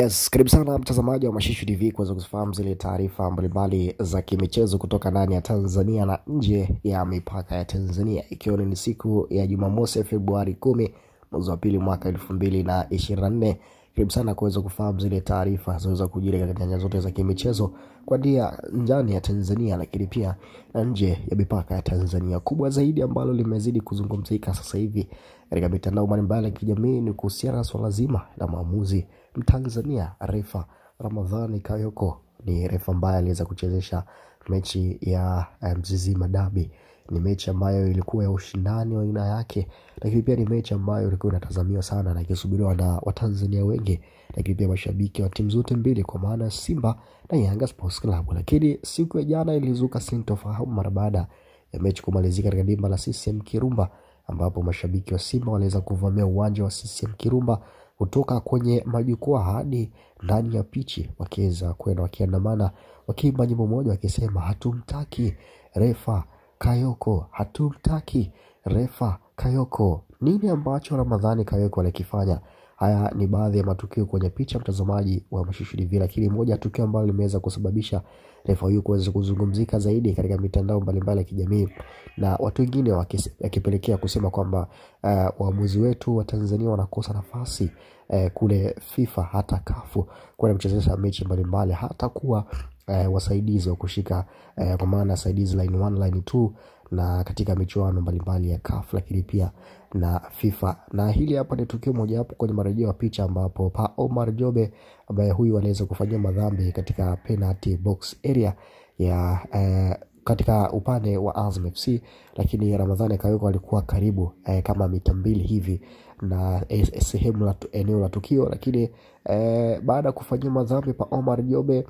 Yes, karibu sana mtazamaji wa Mashishu TV kuweza kuzifahamu zile taarifa mbalimbali za kimichezo kutoka ndani ya Tanzania na nje ya mipaka ya Tanzania, ikiwa ni siku ya Jumamosi Februari kumi mwezi wa pili mwaka elfu mbili na ishirini na nne. Karibu sana kuweza kufahamu zile taarifa zinaweza kujiri katika nyanja zote za kimichezo kwa dia ndani ya Tanzania, lakini pia na nje ya mipaka ya Tanzania. Kubwa zaidi ambalo limezidi kuzungumzika sasa hivi katika mitandao mbalimbali ya kijamii ni kuhusiana na swala zima la maamuzi Mtanzania refa Ramadhani Kayoko ni refa ambaye aliweza kuchezesha mechi ya Mzizima Dabi. Ni mechi ambayo ilikuwa ya ushindani wa aina yake, lakini pia ni mechi ambayo ilikuwa inatazamiwa sana na ikisubiriwa na Watanzania wengi, lakini pia mashabiki wa timu zote mbili, kwa maana ya Simba na Yanga Sports Club. Lakini siku ya jana ilizuka sintofahamu mara baada ya mechi kumalizika katika dimba la CCM Kirumba, ambapo mashabiki wa Simba waliweza kuvamia uwanja wa CCM Kirumba kutoka kwenye majukwaa hadi ndani ya pichi, wakiweza kwenda wakiandamana, wakiimba nyimbo moja wakisema hatumtaki refa Kayoko, hatutaki refa Kayoko. Nini ambacho Ramadhani Kayoko alikifanya? Haya ni baadhi ya matukio kwenye picha, mtazamaji wa Mashishu TV, lakini moja tukio ambalo limeweza kusababisha refa huyu kuweza kuzungumzika zaidi katika mitandao mbalimbali ya kijamii na watu wengine wakipelekea kusema kwamba uh, waamuzi wetu wa Tanzania wanakosa nafasi uh, kule FIFA hata kafu kwenda kuchezesha mechi mbalimbali hata kuwa uh, wasaidizi wa kushika eh, kwa maana saidizi line 1 line 2 na katika michuano mbalimbali ya CAF lakini pia na FIFA. Na hili hapa ni tukio mojawapo kwenye marejeo ya picha ambapo pa Omar Jobe ambaye huyu aliweza kufanyia madhambi katika penalty box area ya eh, katika upande wa Azam FC, lakini Ramadhani Kayoko alikuwa karibu eh, kama mita mbili hivi na eh, sehemu la eneo la tukio, lakini eh, baada ya kufanyia madhambi pa Omar Jobe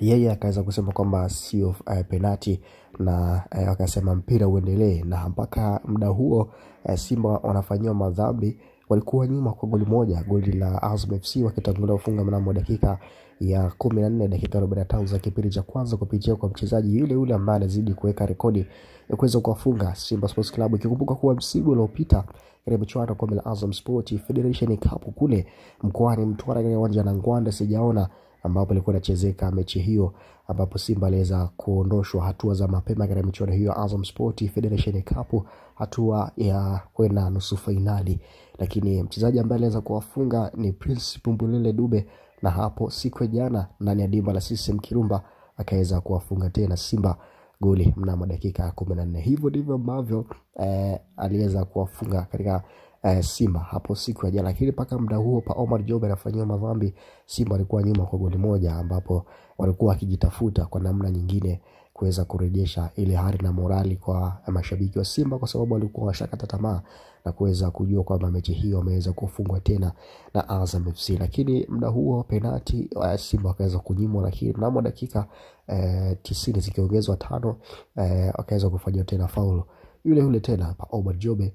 yeye akaweza kusema kwamba sio uh, penati na uh, akasema mpira uendelee, na mpaka muda huo uh, Simba wanafanyiwa madhambi, walikuwa nyuma kwa goli moja, goli la Azam FC wakitangulia kufunga mnamo dakika ya kumi na nne dakika arobaini tano za kipindi cha kwanza kupitia kwa mchezaji yule yule ambaye anazidi kuweka rekodi ya kuweza kuwafunga Simba Sports Club, ikikumbuka kuwa msimu uliopita katika michuano kombe la Azam Sport Federation Cup kule mkoani Mtwara katika uwanja wa Ngwanda sijaona ambapo ilikuwa inachezeka mechi hiyo ambapo Simba aliweza kuondoshwa hatua za mapema katika michuano hiyo Azam Sport Federation Cup, hatua ya kwenda nusu fainali, lakini mchezaji ambaye aliweza kuwafunga ni Prince Pumbulele Dube, na hapo siku ya jana ndani ya dimba la CCM Kirumba akaweza kuwafunga tena Simba goli mnamo dakika kumi na nne. Hivyo ndivyo ambavyo eh, aliweza kuwafunga katika eh, Simba hapo siku ya jana, lakini mpaka muda huo pa Omar Jobe anafanyiwa madhambi, Simba alikuwa nyuma kwa goli moja, ambapo walikuwa wakijitafuta kwa namna nyingine kuweza kurejesha ile hali na morali kwa mashabiki wa Simba, kwa sababu walikuwa washakata tamaa na kuweza kujua kwamba mechi hiyo wameweza kufungwa tena na Azam FC. Lakini muda huo penati uh, Simba wakaweza kunyimwa, lakini mnamo dakika eh, tisini zikiongezwa tano eh, wakaweza kufanyia tena faulu yule yule tena pa Omar Jobe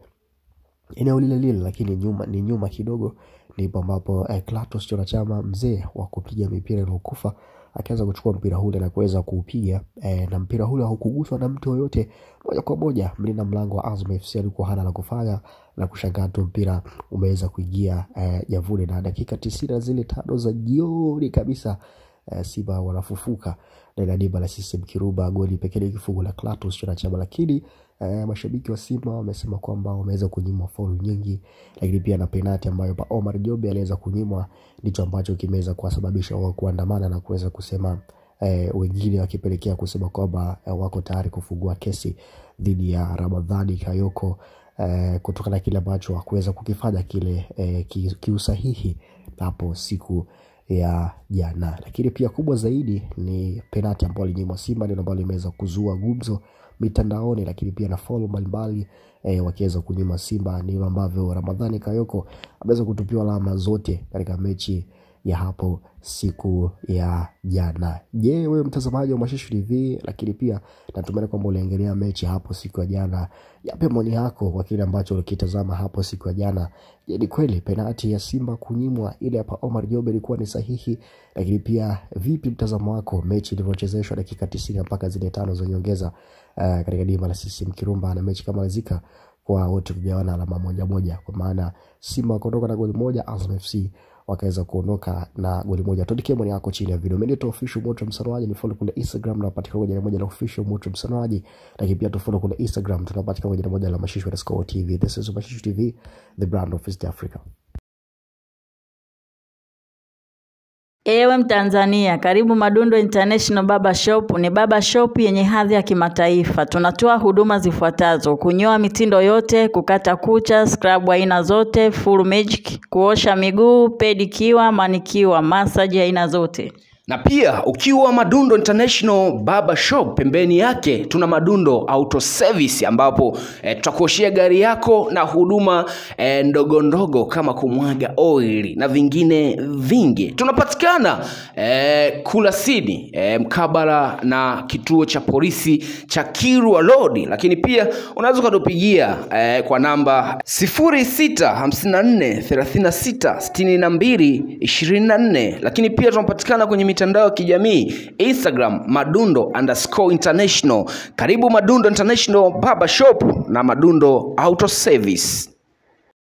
eneo lile lile lakini nyuma ni nyuma kidogo, ndipo ambapo eh, Chona Chama mzee wa kupiga mipira iliyokufa akaanza kuchukua mpira ule na kuweza kuupiga eh, na mpira ule haukuguswa na mtu yoyote, moja kwa moja mlinda mlango wa Azam FC alikuwa hana la kufanya na kushangaa tu mpira umeweza kuingia javuni eh, na dakika tisini na zile tano za jioni kabisa eh, Simba wanafufuka. Na dimba la Sisi Mkiruba goli pekee likifungo la Clatous Chama, lakini Uh, mashabiki wa Simba wamesema kwamba wameweza kunyimwa faulu nyingi, lakini pia na penati ambayo pa Omar Jobe aliweza kunyimwa ndicho ambacho kimeweza kuwasababisha wao kuandamana na kuweza kusema Eh, wengine wakipelekea kusema kwamba eh, wako tayari kufungua kesi dhidi ya Ramadhani Kayoko eh, kutokana na kile ambacho hakuweza kukifanya kile eh, kiusahihi hapo siku ya jana. Lakini pia kubwa zaidi ni penati ambayo alinyimwa Simba, ndio ambayo limeweza kuzua gumzo mitandaoni lakini pia na follow mbalimbali e, wakiweza kunyima Simba. Ndivyo ambavyo Ramadhani Kayoko ameweza kutupiwa alama zote katika mechi ya hapo siku ya jana. Je, wewe mtazamaji wa Mashishu TV, lakini pia natumaini kwamba uliangalia mechi hapo siku ya jana, yape maoni yako kwa kile ambacho ulikitazama hapo siku ya jana. Je, ni kweli penati ya Simba kunyimwa ile hapa Omar Jobe ilikuwa ni sahihi? Lakini pia vipi mtazamo wako mechi ilivyochezeshwa dakika tisini mpaka zile tano za nyongeza uh, katika dimba la CCM Kirumba na mechi kama lazika kwa wote kugawana alama moja moja, kwa maana Simba wakaondoka na goli moja, Azam FC wakaweza kuondoka na goli moja. Tuandikie maoni yako chini ya video. Mimi official Moto Msanoaji, ni follow kule Instagram na patikana kwa jina moja la official Moto Msanoaji, lakini pia tufollow kule Instagram tunapatikana kwa jina moja la Mashishu underscore TV. This is Mashishu TV, the brand of East Africa. Ewe Mtanzania, karibu Madundo International Baba Shop. Ni baba shop yenye hadhi ya kimataifa. Tunatoa huduma zifuatazo: kunyoa mitindo yote, kukata kucha, scrub aina zote, full magic, kuosha miguu, pedikiwa, manikiwa, massage aina zote. Na pia ukiwa Madundo International Barber Shop, pembeni yake tuna Madundo Auto Service ambapo e, tutakuoshea gari yako na huduma e, ndogo ndogo kama kumwaga oili na vingine vingi. Tunapatikana e, Kurasini e, mkabala na kituo cha polisi cha Kilwa Road, lakini pia unaweza ukatupigia e, kwa namba 0654366224 lakini pia tunapatikana kwenye mitandao ya kijamii Instagram Madundo underscore international. Karibu Madundo International Barber Shop na Madundo Auto Service.